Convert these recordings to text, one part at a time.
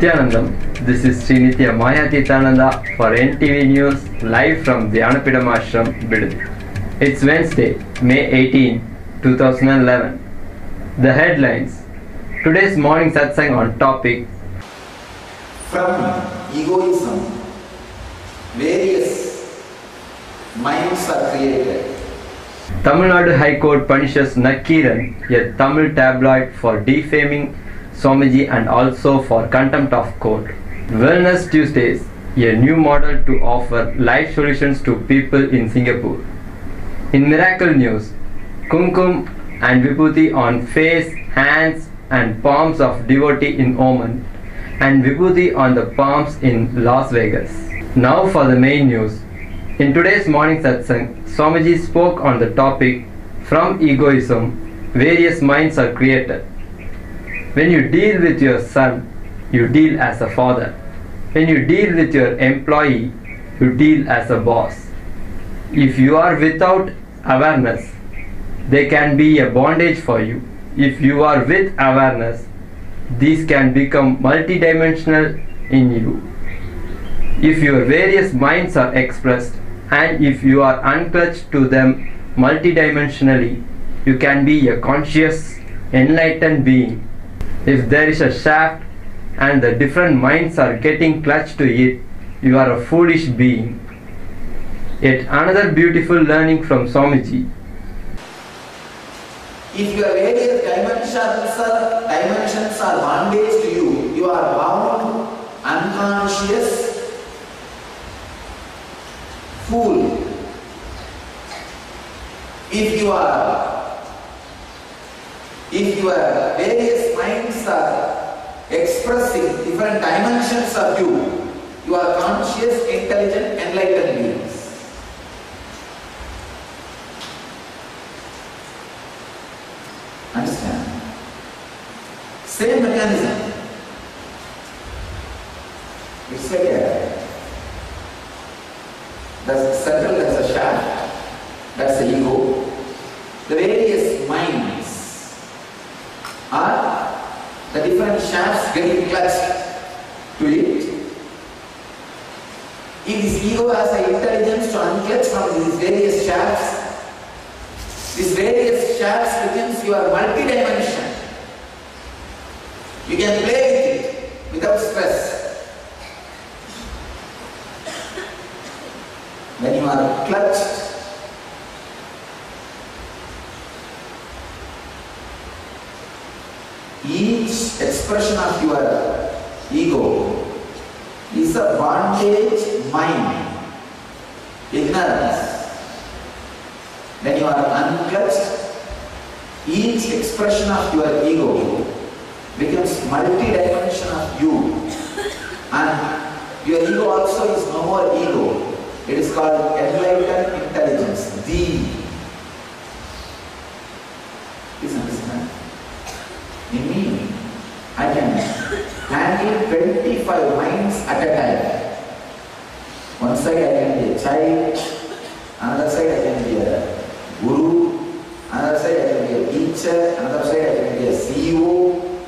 Nityanandam. This is Sri Nitya Maya Titananda for NTV News live from Dhyanapidam Ashram, Bidadi. It's Wednesday, May 18, 2011. The headlines. Today's morning satsang on topic from egoism, various minds are created. Tamil Nadu High Court punishes Nakkeeran, a Tamil tabloid, for defaming Swamiji and also for contempt of court. Wellness Tuesdays, a new model to offer life solutions to people in Singapore. In miracle news, Kumkum and Vibhuti on face, hands, and palms of devotee in Oman, and Vibhuti on the palms in Las Vegas. Now for the main news. In today's morning satsang, Swamiji spoke on the topic From egoism, various minds are created. When you deal with your son, you deal as a father. When you deal with your employee, you deal as a boss. If you are without awareness, they can be a bondage for you. If you are with awareness, these can become multidimensional in you. If your various minds are expressed and if you are unclutched to them multidimensionally, you can be a conscious, enlightened being. If there is a shaft and the different minds are getting clutched to it, you are a foolish being. Yet another beautiful learning from Swamiji. If your various dimensions are, dimensions are bondage to you, you are bound, unconscious, fool. If you are, if your various minds are expressing different dimensions of you, you are conscious, intelligent, enlightened beings. Understand? Same mechanism. It's like a the central that's a shaft, that's the ego. The various minds are the getting clutched to it. If this ego has the intelligence to unclutch from these various shafts, these various shafts within your multi-dimension. You can play with it without stress. When you are clutched, each expression of your ego is a bondage mind, ignorance. When you are unclutched, each expression of your ego becomes multi-dimension of you. And your ego also is no more ego. It is called enlightened intelligence, the. In me, I can handle 25 minds at a time. One side I can be a child, another side I can be a guru, another side I can be a teacher, another side I can be a CEO,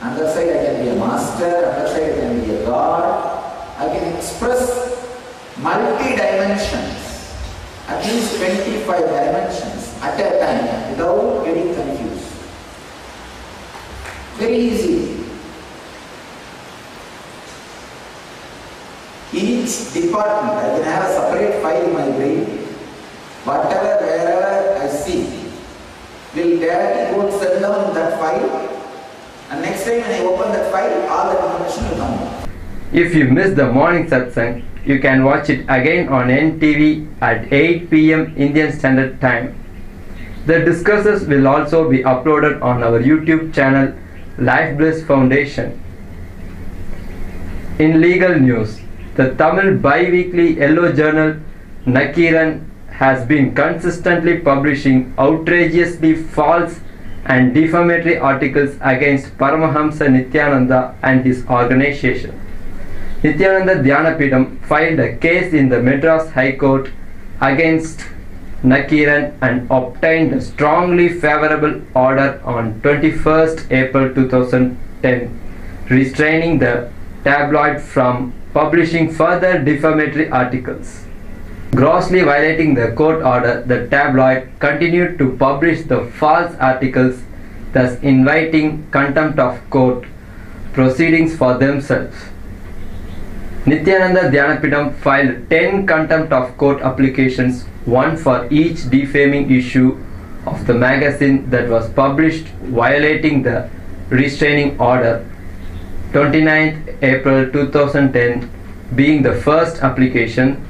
another side I can be a master, another side I can be a god. I can express multi dimensions, at least 25 dimensions at a time without getting. Very easy. Each department, I can have a separate file in my brain. Whatever, wherever I see, will directly go and down in that file. And next time when I open that file, all the information will come. If you miss the morning satsang, you can watch it again on NTV at 8 pm Indian Standard Time. The discussions will also be uploaded on our YouTube channel Life Bliss Foundation. In legal news, the Tamil bi-weekly yellow journal Nakkeeran has been consistently publishing outrageously false and defamatory articles against Paramahamsa Nityananda and his organization. Nityananda Dhyanapidam filed a case in the Madras High Court against Nakkeeran and obtained a strongly favorable order on 21st April 2010 restraining the tabloid from publishing further defamatory articles. Grossly violating the court order, the tabloid continued to publish the false articles, thus inviting contempt of court proceedings for themselves. Nityananda Dhyanapidam filed 10 contempt of court applications, one for each defaming issue of the magazine that was published violating the restraining order. 29th April 2010 being the first application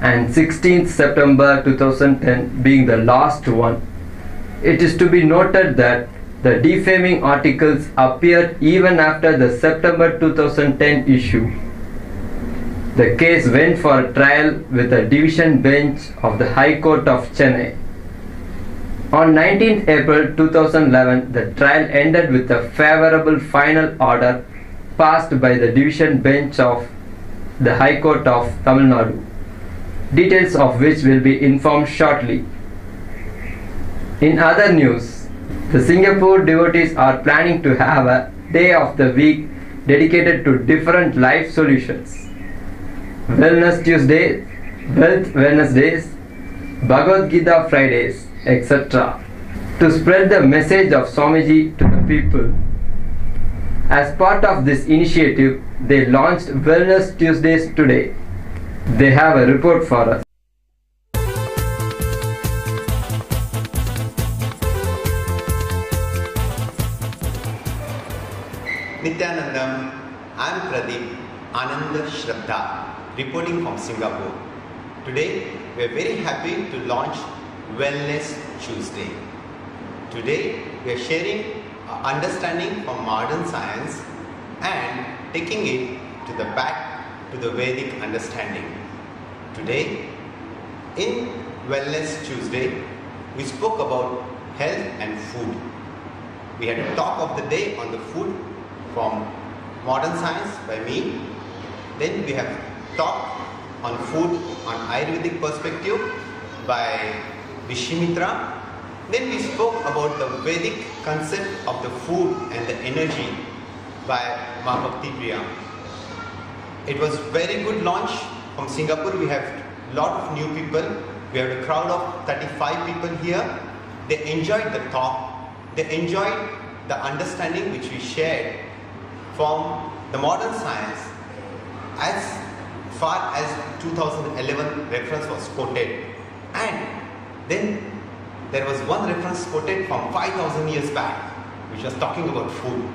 and 16th September 2010 being the last one. It is to be noted that the defaming articles appeared even after the September 2010 issue. The case went for trial with a division bench of the High Court of Chennai. On 19th April 2011, the trial ended with a favorable final order passed by the division bench of the High Court of Tamil Nadu, details of which will be informed shortly. In other news, the Singapore devotees are planning to have a day of the week dedicated to different life solutions. Wellness Tuesday, Wealth Wednesdays, Bhagavad Gita Fridays, etc. To spread the message of Swamiji to the people. As part of this initiative, they launched Wellness Tuesdays today. They have a report for us. Reporting from Singapore. Today, we are very happy to launch Wellness Tuesday. Today, we are sharing our understanding from modern science and taking it to the back to the Vedic understanding. Today, in Wellness Tuesday, we spoke about health and food. We had a talk of the day on the food from modern science by me. Then we have talk on food on Ayurvedic perspective by Vishimitra. Then we spoke about the Vedic concept of the food and the energy by Mahabhakti Priya. It was very good launch from Singapore. We have lot of new people. We have a crowd of 35 people here. They enjoyed the talk. They enjoyed the understanding which we shared from the modern science as far as 2011 reference was quoted. And then there was one reference quoted from 5000 years back which was talking about food.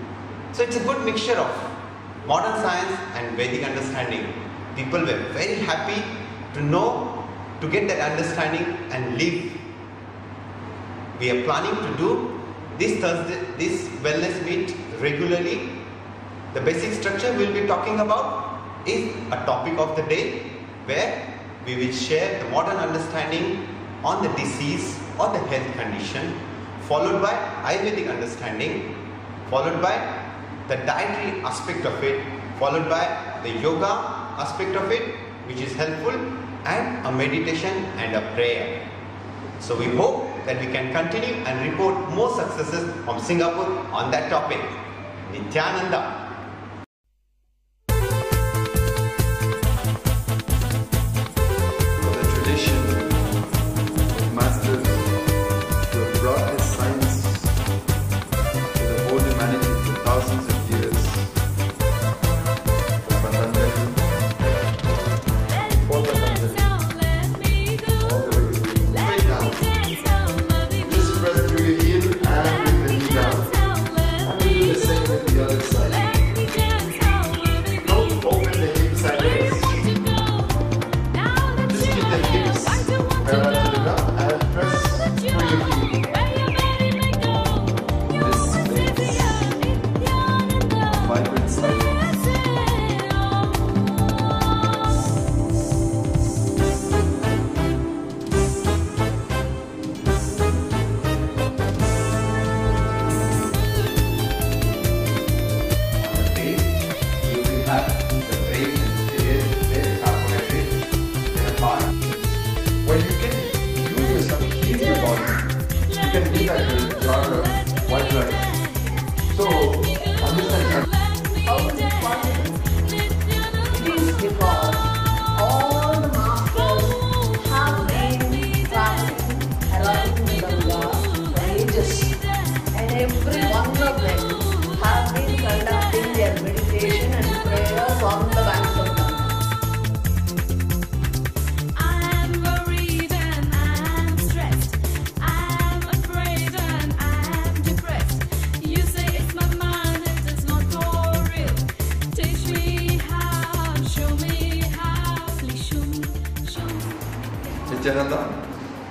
So it's a good mixture of modern science and vedic understanding. People were very happy to know to get that understanding and live. We are planning to do this thursday this wellness meet regularly. The basic structure we'll be talking about is a topic of the day where we will share the modern understanding on the disease or the health condition followed by Ayurvedic understanding followed by the dietary aspect of it followed by the yoga aspect of it which is helpful and a meditation and a prayer. So we hope that we can continue and report more successes from Singapore on that topic. Nityananda.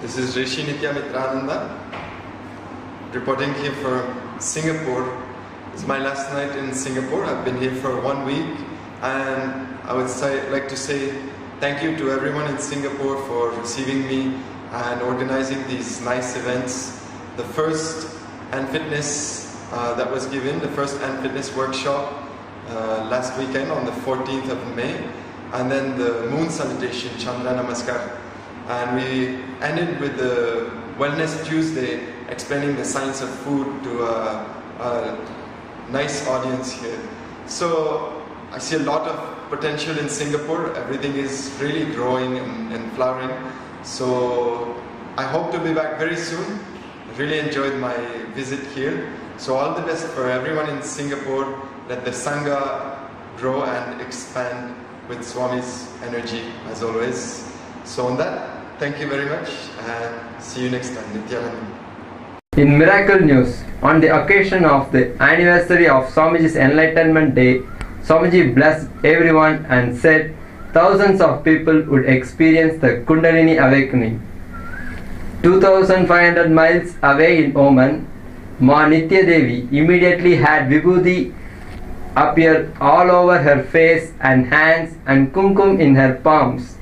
This is Rishi Mitrananda, reporting here for Singapore. It's my last night in Singapore. I've been here for one week, and I would say, like to say thank you to everyone in Singapore for receiving me and organizing these nice events. The first and fitness uh, that was given, the first and fitness workshop uh, last weekend on the 14th of May, and then the moon salutation, Chandra Namaskar. And we ended with the Wellness Tuesday, explaining the science of food to a, a nice audience here. So I see a lot of potential in Singapore. Everything is really growing and, and flowering. So I hope to be back very soon. I really enjoyed my visit here. So all the best for everyone in Singapore. Let the Sangha grow and expand with Swami's energy as always. So on that, thank you very much and see you next time. In miracle news, on the occasion of the anniversary of Swamiji's Enlightenment Day, Swamiji blessed everyone and said thousands of people would experience the Kundalini awakening. 2500 miles away in Oman, Ma Nitya Devi immediately had Vibhuti appear all over her face and hands and kumkum in her palms.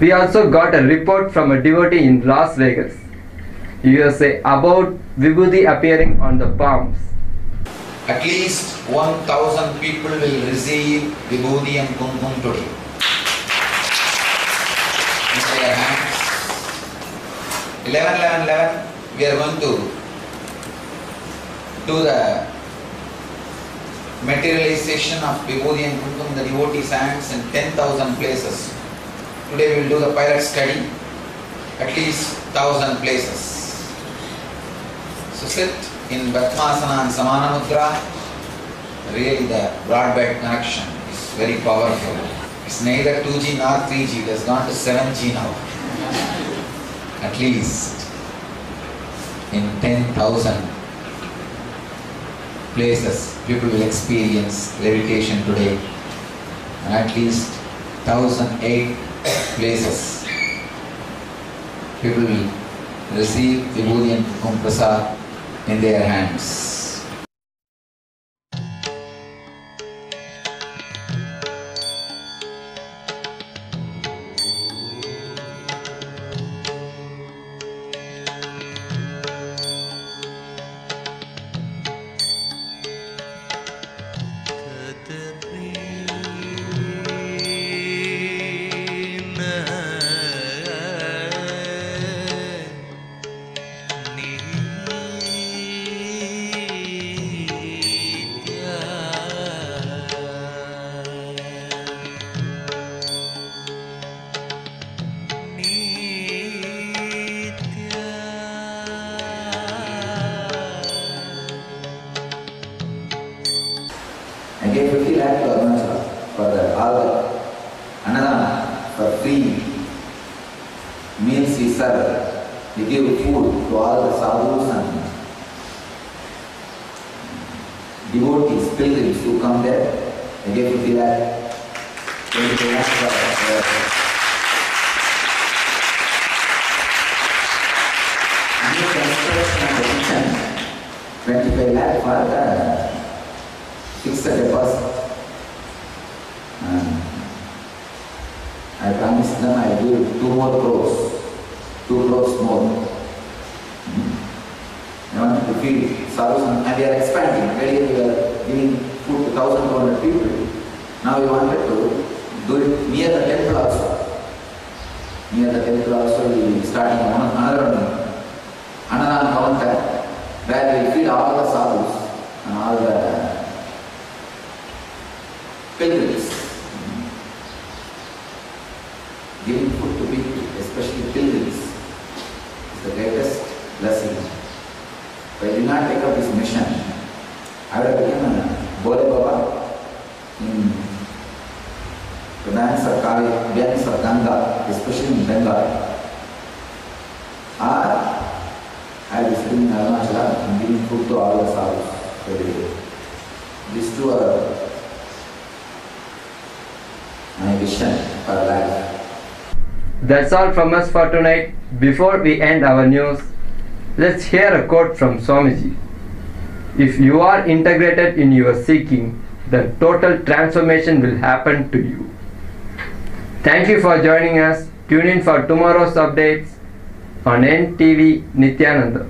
We also got a report from a devotee in Las Vegas, USA about Vibhuti appearing on the palms. At least 1000 people will receive Vibhuti and Kumkum today. In their hands. 11, 11, 11, we are going to do the materialization of Vibhuti and Kumkum the devotee's hands in 10,000 places. Today we will do the pilot study, at least 1000 places. So sit in Padmasana and Samana Mudra. Really the broadband connection is very powerful. It's neither 2G nor 3G, it has gone to 7G now. At least in 10,000 places people will experience levitation today. And at least 1008 places people will receive the and Kum Prasad in their hands. Devotees, pilgrims who come there. I gave 50 lakh, 20 lakh for uh, new construction of the kitchen, 25 lakh for the fixed deposit. And I promised them I give two more crores, two crores more. Hmm. I wanted to feed sadhus and we are expanding. Earlier we were giving food to 1,200 people. Now we wanted to do it near the temple also. Near the temple also we will one- another one, Annadana counter where we feed all the sadhus and all the pilgrims. are of Ganga, especially in Bengal, are I was in Arunachala giving food to all the souls every day. These two are my vision for life. That's all from us for tonight. Before we end our news, let's hear a quote from Swamiji. If you are integrated in your seeking, the total transformation will happen to you. Thank you for joining us. Tune in for tomorrow's updates on NTV Nityananda.